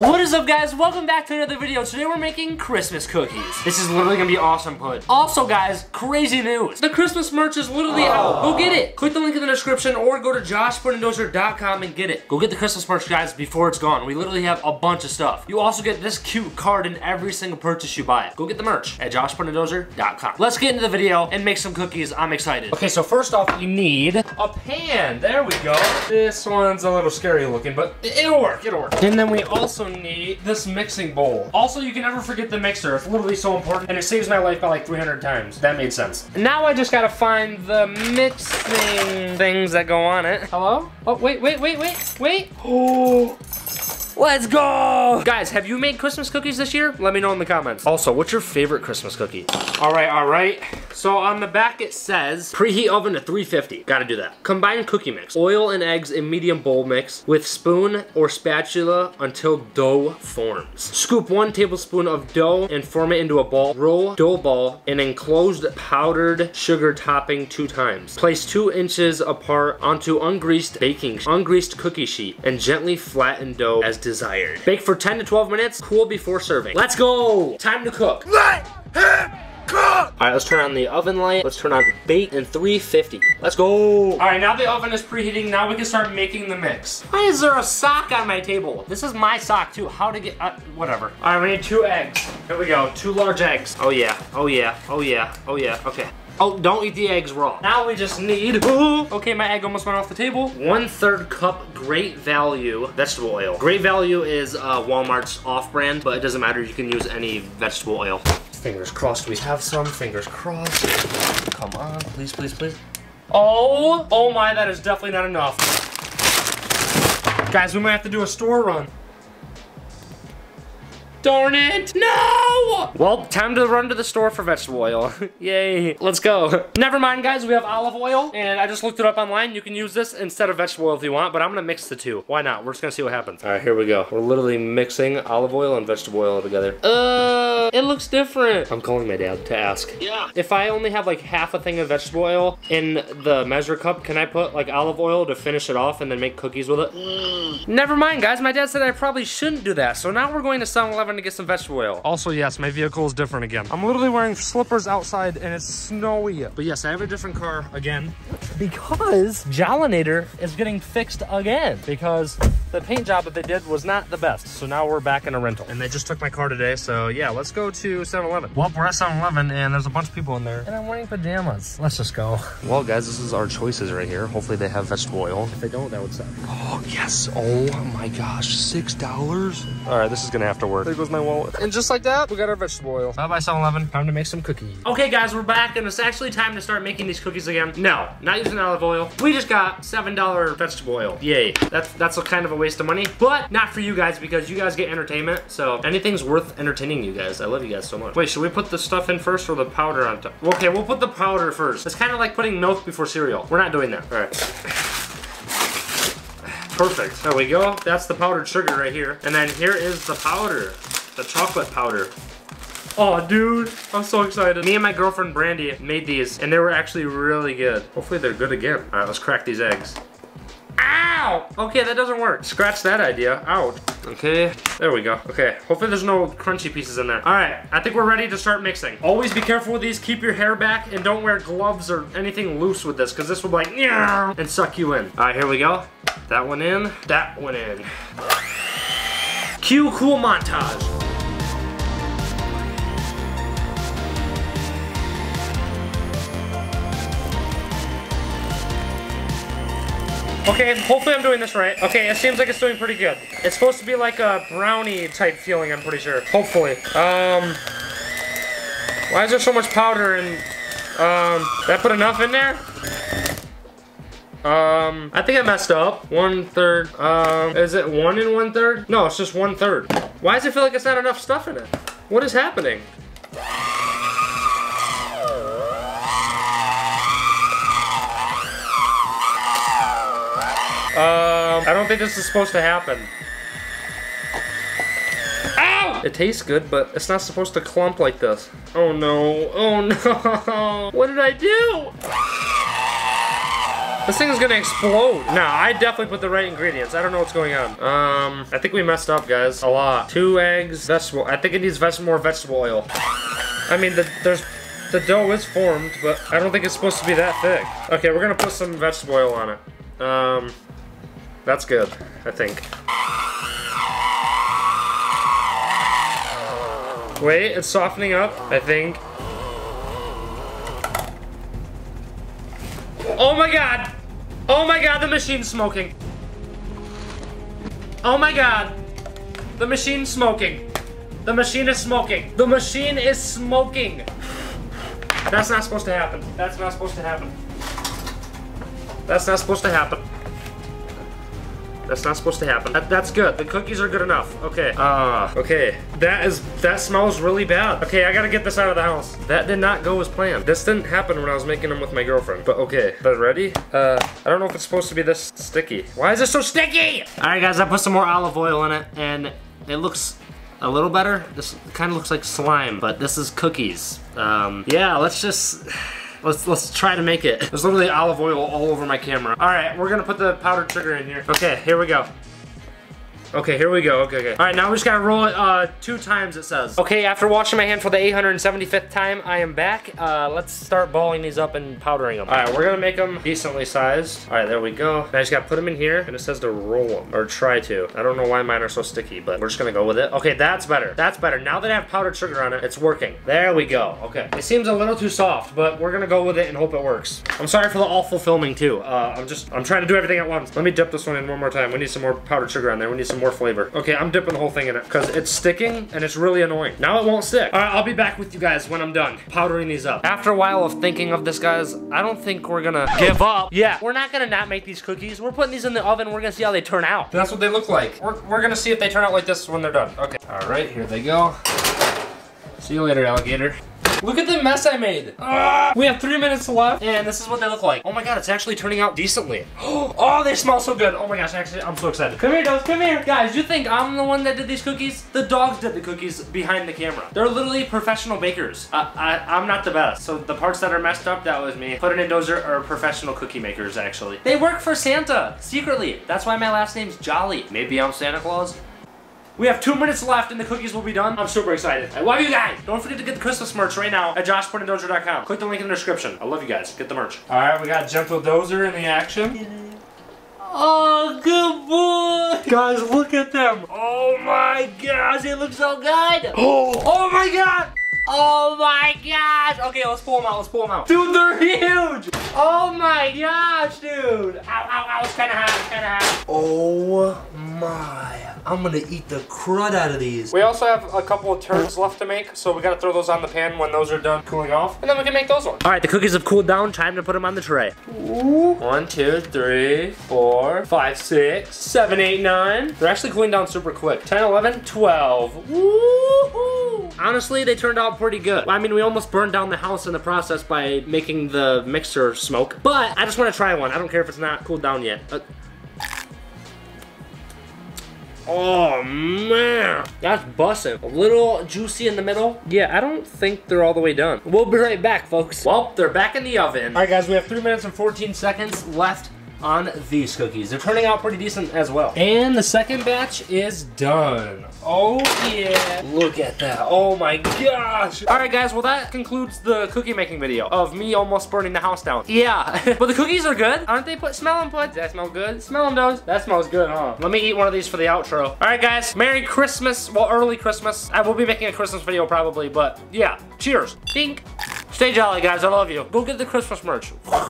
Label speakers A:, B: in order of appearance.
A: What is up guys? Welcome back to another video. Today we're making Christmas cookies. This is literally gonna be awesome pud. Also guys, crazy news. The Christmas merch is literally out. Go get it. Click the link in the description or go to joshpuddingdozer.com and get it. Go get the Christmas merch guys before it's gone. We literally have a bunch of stuff. You also get this cute card in every single purchase you buy. Go get the merch at joshpuddingdozer.com. Let's get into the video and make some cookies. I'm excited. Okay, so first off, we need a pan. There we go. This one's a little scary looking, but it'll work, it'll work. And then we also need this mixing bowl. Also, you can never forget the mixer. It's literally so important, and it saves my life by like 300 times. That made sense. Now I just gotta find the mixing things that go on it. Hello? Oh, wait, wait, wait, wait, wait. Oh. Let's go! Guys, have you made Christmas cookies this year? Let me know in the comments. Also, what's your favorite Christmas cookie? All right, all right. So on the back it says, preheat oven to 350. Gotta do that. Combine cookie mix. Oil and eggs in medium bowl mix with spoon or spatula until dough forms. Scoop one tablespoon of dough and form it into a ball. Roll dough ball in enclosed powdered sugar topping two times. Place two inches apart onto ungreased baking, ungreased cookie sheet and gently flatten dough as desired. Bake for 10 to 12 minutes, cool before serving. Let's go! Time to cook.
B: Let him cook!
A: All right, let's turn on the oven light. Let's turn on bake in 350. Let's go. All right, now the oven is preheating. Now we can start making the mix. Why is there a sock on my table? This is my sock too. How to get, uh, whatever. All right, we need two eggs. Here we go, two large eggs. Oh yeah, oh yeah, oh yeah, oh yeah, okay. Oh, don't eat the eggs raw. Now we just need, ooh, okay, my egg almost went off the table. One third cup Great Value vegetable oil. Great Value is uh, Walmart's off-brand, but it doesn't matter, you can use any vegetable oil. Fingers crossed we have some, fingers crossed. Come on, please, please, please. Oh, oh my, that is definitely not enough. Guys, we might have to do a store run. Darn it! No! Well, time to run to the store for vegetable oil. Yay, let's go. Never mind, guys, we have olive oil, and I just looked it up online. You can use this instead of vegetable oil if you want, but I'm gonna mix the two. Why not? We're just gonna see what happens. All right, here we go. We're literally mixing olive oil and vegetable oil together. Uh, it looks different. I'm calling my dad to ask.
B: Yeah.
A: If I only have like half a thing of vegetable oil in the measure cup, can I put like olive oil to finish it off and then make cookies with it?
B: Mm.
A: Never mind, guys. My dad said I probably shouldn't do that. So now we're going to 7-Eleven to get some vegetable oil. Also, yes, my vehicle is different again. I'm literally wearing slippers outside and it's snowy. But yes, I have a different car again because Jolinator is getting fixed again because the paint job that they did was not the best. So now we're back in a rental. And they just took my car today. So yeah, let's go to 7-Eleven. Well, we're at 7-Eleven and there's a bunch of people in there. And I'm wearing pajamas. Let's just go. Well, guys, this is our choices right here. Hopefully they have vegetable oil. If they don't, that would suck. Oh, yes. Oh my gosh, $6? All right, this is gonna have to work. There goes my wallet. And just like that, we got our vegetable oil. Bye-bye 7-Eleven. Time to make some cookies. Okay, guys, we're back and it's actually time to start making these cookies again. No, not using olive oil. We just got $7 vegetable oil. Yay. That's, that's a kind of a waste of money, but not for you guys because you guys get entertainment. So anything's worth entertaining you guys. I love you guys so much. Wait, should we put the stuff in first or the powder on top? Okay, we'll put the powder first. It's kind of like putting milk before cereal. We're not doing that. All right. Perfect. There we go. That's the powdered sugar right here. And then here is the powder, the chocolate powder. Oh, dude, I'm so excited. Me and my girlfriend Brandy made these, and they were actually really good. Hopefully they're good again. All right, let's crack these eggs. Ow! Okay, that doesn't work. Scratch that idea. Out. Okay, there we go. Okay, hopefully there's no crunchy pieces in there. All right, I think we're ready to start mixing. Always be careful with these. Keep your hair back and don't wear gloves or anything loose with this because this will be like, yeah, and suck you in. All right, here we go. That one in, that one in. Cue cool montage. Okay, hopefully I'm doing this right. Okay, it seems like it's doing pretty good. It's supposed to be like a brownie type feeling, I'm pretty sure. Hopefully. Um, why is there so much powder and, um, did I put enough in there? Um, I think I messed up. One third, um, is it one and one third? No, it's just one third. Why does it feel like it's not enough stuff in it? What is happening? Don't think this is supposed to happen. Ow! It tastes good, but it's not supposed to clump like this. Oh no, oh no. What did I do? This thing is gonna explode. No, I definitely put the right ingredients. I don't know what's going on. Um, I think we messed up, guys. A lot. Two eggs, vegetable. I think it needs vegetable, more vegetable oil. I mean, the, there's the dough is formed, but I don't think it's supposed to be that thick. Okay, we're gonna put some vegetable oil on it. Um, that's good, I think. Wait, it's softening up, I think. Oh my god! Oh my god, the machine's smoking. Oh my god. The machine's smoking. The machine is smoking. The machine is smoking. That's not supposed to happen. That's not supposed to happen. That's not supposed to happen. That's not supposed to happen. That, that's good. The cookies are good enough. Okay. Ah, uh, okay. That is, that smells really bad. Okay, I gotta get this out of the house. That did not go as planned. This didn't happen when I was making them with my girlfriend. But okay, but ready? Uh, I don't know if it's supposed to be this sticky. Why is it so sticky? All right, guys, I put some more olive oil in it and it looks a little better. This kind of looks like slime, but this is cookies. Um, yeah, let's just... Let's let's try to make it. There's literally olive oil all over my camera. All right, we're gonna put the powdered sugar in here. Okay, here we go. Okay, here we go. Okay, okay. All right, now we just gotta roll it uh, two times, it says. Okay, after washing my hand for the 875th time, I am back. Uh, let's start balling these up and powdering them. All right, we're gonna make them decently sized. All right, there we go. Now I just gotta put them in here, and it says to roll them, or try to. I don't know why mine are so sticky, but we're just gonna go with it. Okay, that's better. That's better. Now that I have powdered sugar on it, it's working. There we go. Okay. It seems a little too soft, but we're gonna go with it and hope it works. I'm sorry for the awful filming, too. Uh, I'm just, I'm trying to do everything at once. Let me dip this one in one more time. We need some more powdered sugar on there. We need some more flavor. Okay, I'm dipping the whole thing in it because it's sticking and it's really annoying. Now it won't stick. All right, I'll be back with you guys when I'm done powdering these up. After a while of thinking of this, guys, I don't think we're gonna give up. Yeah, we're not gonna not make these cookies. We're putting these in the oven. We're gonna see how they turn out. That's what they look like. We're, we're gonna see if they turn out like this when they're done. Okay. All right, here they go. See you later, alligator. Look at the mess I made. We have three minutes left, and this is what they look like. Oh my god, it's actually turning out decently. Oh, they smell so good. Oh my gosh, actually, I'm so excited. Come here, dogs, come here. Guys, you think I'm the one that did these cookies? The dogs did the cookies behind the camera. They're literally professional bakers. Uh, I, I'm not the best. So the parts that are messed up, that was me. Put it in those are, are professional cookie makers, actually. They work for Santa, secretly. That's why my last name's Jolly. Maybe I'm Santa Claus. We have two minutes left and the cookies will be done. I'm super excited. I love you guys. Don't forget to get the Christmas merch right now at joshpuddinanddozer.com. Click the link in the description. I love you guys. Get the merch. All right, we got Gentle Dozer in the action. Oh, good boy! Guys, look at them. Oh my gosh, they look so good. Oh, oh my god. Oh my gosh. Okay, let's pull them out. Let's pull them out. Dude, they're huge. Oh my gosh, dude. Ow, ow, ow. It's kind of hot. It's kind of hot.
C: Oh my. I'm gonna eat the crud out of these.
A: We also have a couple of turds left to make, so we gotta throw those on the pan when those are done cooling off, and then we can make those ones. All right, the cookies have cooled down. Time to put them on the tray. Ooh. One, two, three, four, five, six, seven, eight, nine. They're actually cooling down super quick. 10, 11, 12. Woohoo! Honestly, they turned out pretty good. I mean, we almost burned down the house in the process by making the mixer smoke, but I just wanna try one. I don't care if it's not cooled down yet. Uh, Oh man, that's bussin'. A little juicy in the middle. Yeah, I don't think they're all the way done. We'll be right back, folks. Well, they're back in the oven. All right, guys, we have three minutes and 14 seconds left on these cookies. They're turning out pretty decent as well. And the second batch is done. Oh yeah, look at that. Oh my gosh. All right guys, well that concludes the cookie making video of me almost burning the house down. Yeah, but the cookies are good. Aren't they put, smell them Does that smell good? Smell them those. That smells good, huh? Let me eat one of these for the outro. All right guys, Merry Christmas. Well, early Christmas. I will be making a Christmas video probably, but yeah, cheers. Dink. Stay jolly guys, I love you. Go get the Christmas merch.